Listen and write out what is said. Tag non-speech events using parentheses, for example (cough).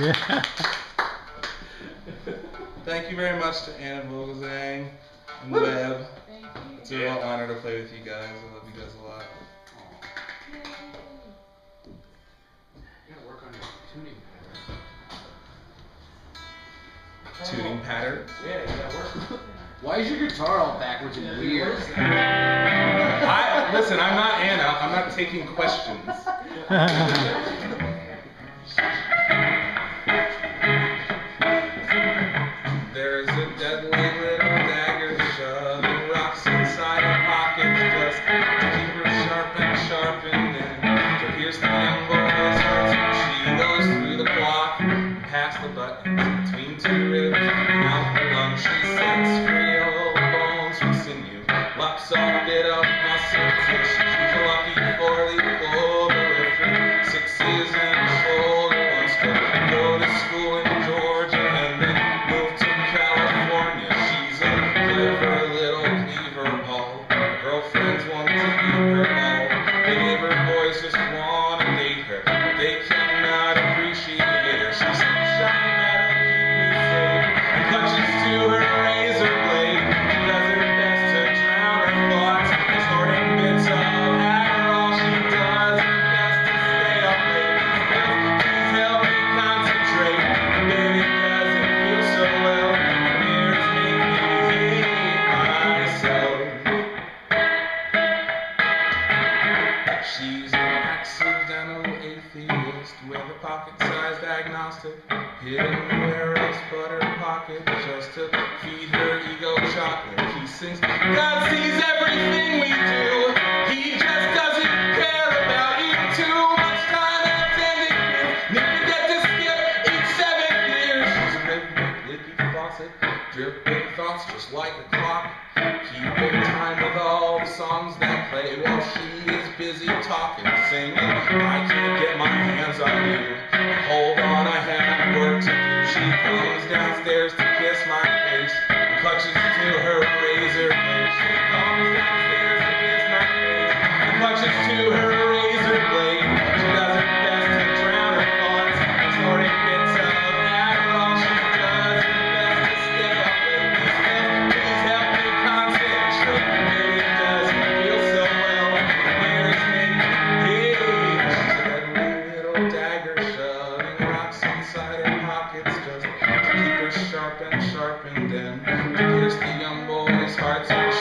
Yeah. Thank you very much to Anna Vogelzang and Webb. Thank you. It's a real honor to play with you guys. I love you guys a lot. You gotta work on your tuning pattern. Tuning oh. pattern. Yeah, you gotta work. Why is your guitar all backwards and weird? I listen. I'm not Anna. I'm not taking questions. (laughs) There's a deadly little dagger shoving rocks inside her pocket just to keep her sharp and sharpened and to pierce the young boy's heart. She goes through the block, past the buttons, She's an accidental atheist with a pocket-sized agnostic hidden nowhere else but her pocket just to feed her ego chocolate. He sings, God sees everything we do. He just doesn't care about you. Too much time attending you. Never get to skip each seven years. She's a rhythmic, leaky faucet, dripping thoughts just like a clock. Keeping time with all the songs that play while she is busy talking, singing. I can't get my hands on you. Hold on, I have work to do. She comes downstairs to kiss my sharpened to Pierced the young boys' hearts.